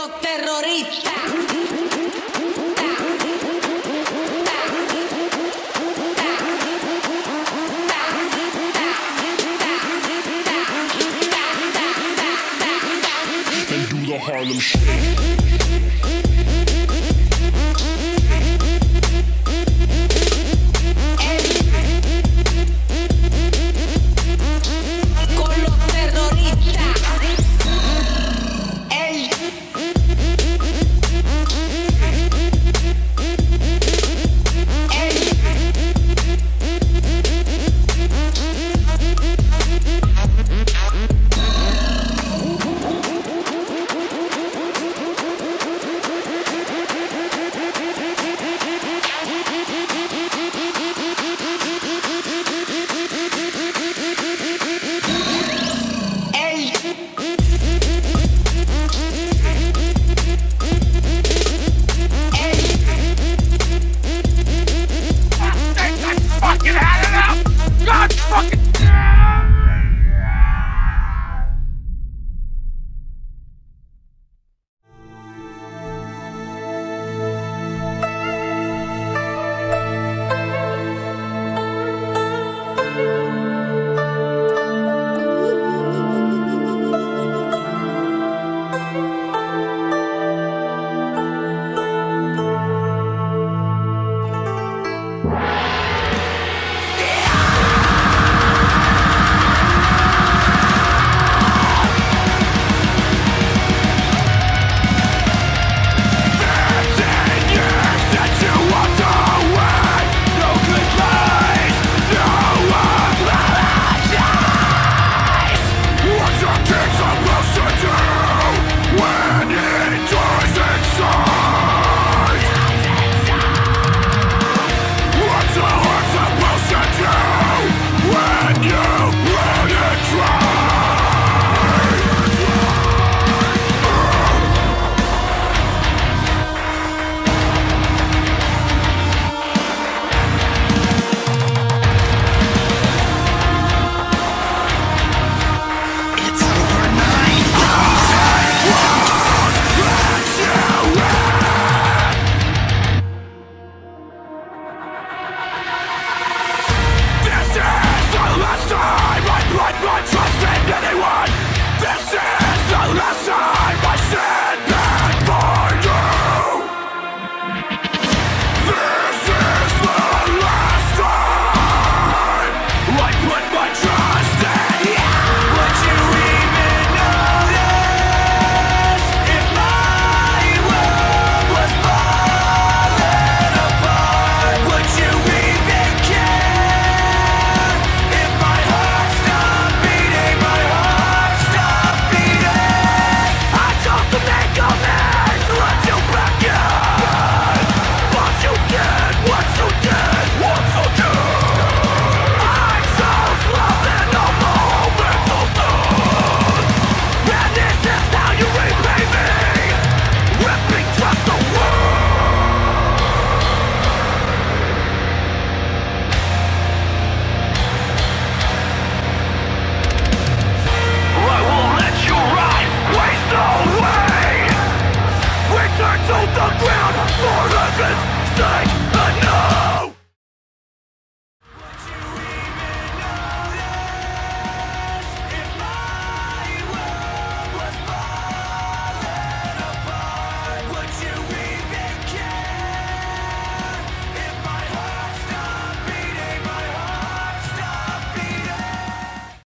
los terroristas. do the Harlem Shake. Is the Heaven's sake